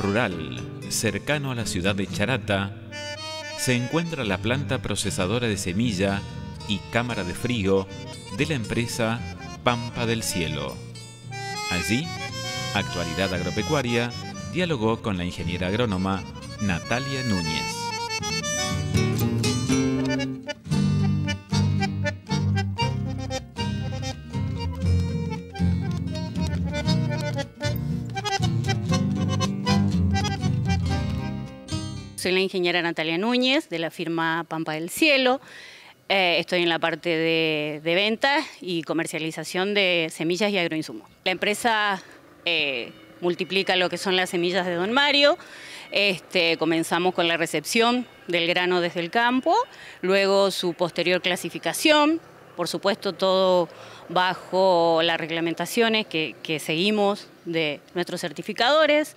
rural, cercano a la ciudad de Charata, se encuentra la planta procesadora de semilla y cámara de frío de la empresa Pampa del Cielo. Allí, Actualidad Agropecuaria dialogó con la ingeniera agrónoma Natalia Núñez. Soy la ingeniera Natalia Núñez de la firma Pampa del Cielo. Eh, estoy en la parte de, de venta y comercialización de semillas y agroinsumos. La empresa eh, multiplica lo que son las semillas de Don Mario. Este, comenzamos con la recepción del grano desde el campo, luego su posterior clasificación, por supuesto todo bajo las reglamentaciones que, seguimos de nuestros certificadores,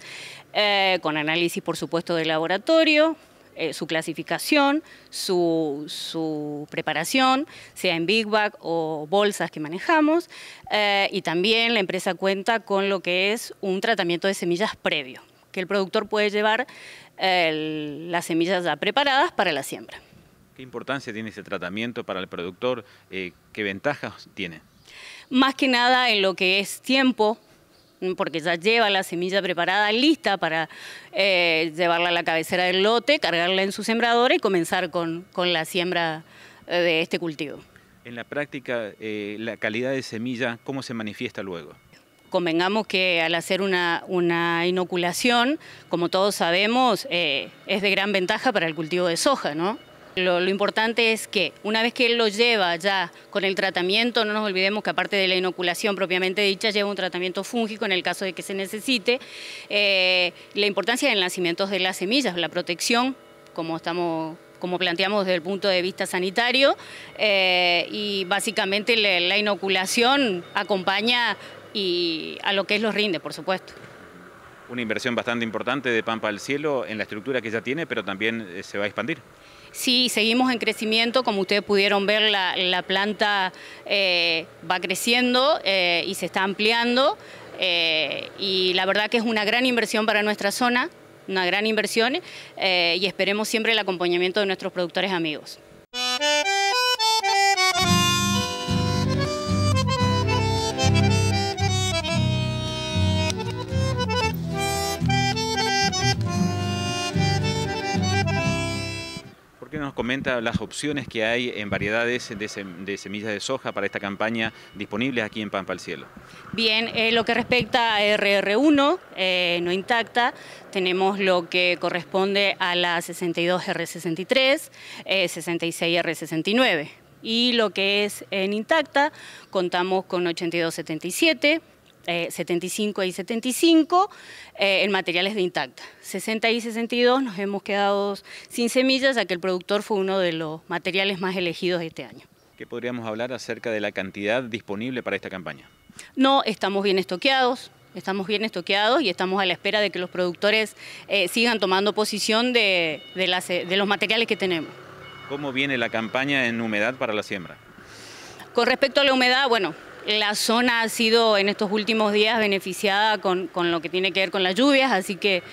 eh, con análisis por supuesto del laboratorio, eh, su clasificación, su, preparación, sea en Big Bag o bolsas que manejamos, eh, y también la empresa cuenta con lo que es un tratamiento de semillas previo, que el productor puede llevar las semillas ya preparadas para la siembra. ¿Qué importancia tiene ese tratamiento para el productor? ¿Qué ventajas tiene? Más que nada en lo que es tiempo, porque ya lleva la semilla preparada, lista para eh, llevarla a la cabecera del lote, cargarla en su sembradora y comenzar con, la siembra eh, de este cultivo. En la práctica, la calidad de semilla, ¿cómo se manifiesta luego? convengamos que al hacer una, una inoculación, como todos sabemos, es de gran ventaja para el cultivo de soja, ¿no? Lo, importante es que una vez que él lo lleva ya con el tratamiento, no nos olvidemos que aparte de la inoculación propiamente dicha, lleva un tratamiento fúngico en el caso de que se necesite. Eh, la importancia del nacimiento de las semillas, la protección, como estamos como planteamos desde el punto de vista sanitario, eh, y básicamente la, inoculación acompaña a lo que es los rinde, por supuesto una inversión bastante importante de Pampa al Cielo en la estructura que ya tiene, pero también eh, se va a expandir. Sí, seguimos en crecimiento, como ustedes pudieron ver, la, planta eh, va creciendo eh, y se está ampliando y la verdad que es una gran inversión para nuestra zona, una gran inversión y esperemos siempre el acompañamiento de nuestros productores amigos. Comenta las opciones que hay en variedades de, semillas de soja para esta campaña disponibles aquí en Pampa al Cielo? Bien, eh, lo que respecta a RR1, eh, no intacta, tenemos lo que corresponde a la 62R63, 66R69. Y lo que es en intacta, contamos con 8277, 75 eh, y 75 eh, en materiales de intacta. 60 y 62 nos hemos quedado sin semillas, ya que el productor fue uno de los materiales más elegidos de este año. ¿Qué podríamos hablar acerca de la cantidad disponible para esta campaña? No, estamos bien estoqueados, estamos bien estoqueados y estamos a la espera de que los productores eh, sigan tomando posición de, de los materiales que tenemos. ¿Cómo viene la campaña en humedad para la siembra? Con respecto a la humedad, bueno, la zona ha sido en estos últimos días beneficiada con, lo que tiene que ver con las lluvias, así que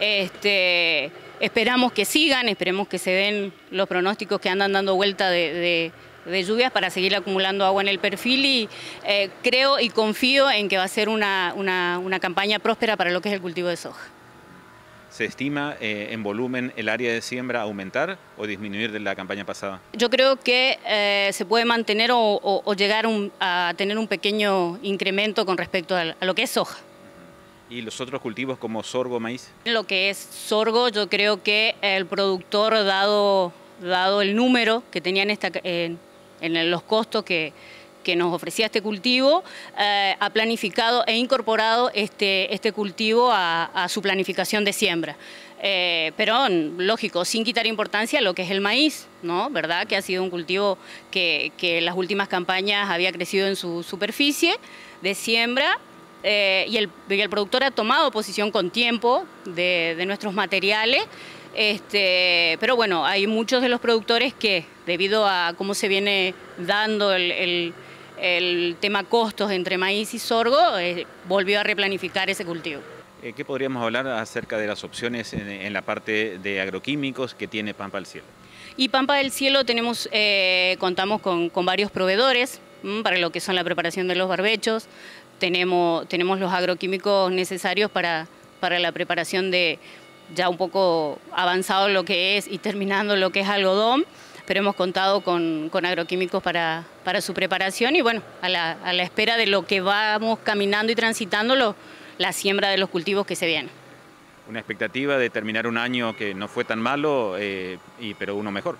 este, esperamos que sigan, esperemos que se den los pronósticos que andan dando vuelta de, lluvias para seguir acumulando agua en el perfil y eh, creo y confío en que va a ser una campaña próspera para lo que es el cultivo de soja. ¿Se estima eh, en volumen el área de siembra aumentar o disminuir de la campaña pasada? Yo creo que eh, se puede mantener o, llegar a tener un pequeño incremento con respecto a, lo que es soja. ¿Y los otros cultivos como sorgo, maíz? Lo que es sorgo, yo creo que el productor, dado, dado el número que tenía en, en los costos que, que nos ofrecía este cultivo, eh, ha planificado e incorporado este, este cultivo a, su planificación de siembra. Eh, pero lógico, sin quitar importancia a lo que es el maíz, ¿no? ¿Verdad? Que ha sido un cultivo que, en las últimas campañas había crecido en su superficie de siembra eh, y, el, el, productor ha tomado posición con tiempo de, nuestros materiales. Este, pero bueno, hay muchos de los productores que, debido a cómo se viene dando el el tema costos entre maíz y sorgo eh, volvió a replanificar ese cultivo. Eh, ¿Qué podríamos hablar acerca de las opciones en, la parte de agroquímicos que tiene Pampa del Cielo? Y Pampa del Cielo tenemos, eh, contamos con, varios proveedores para lo que son la preparación de los barbechos. Tenemos, tenemos los agroquímicos necesarios para, para la preparación de ya un poco avanzado lo que es y terminando lo que es algodón pero hemos contado con, agroquímicos para, su preparación y bueno, a la, espera de lo que vamos caminando y transitando, la siembra de los cultivos que se vienen. Una expectativa de terminar un año que no fue tan malo, eh, y, pero uno mejor.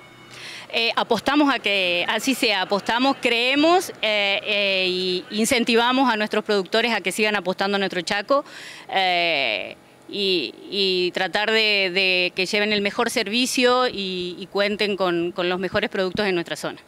Eh, apostamos a que así sea, apostamos, creemos e incentivamos a nuestros productores a que sigan apostando a nuestro Chaco y, tratar de, que lleven el mejor servicio y, cuenten con los mejores productos en nuestra zona.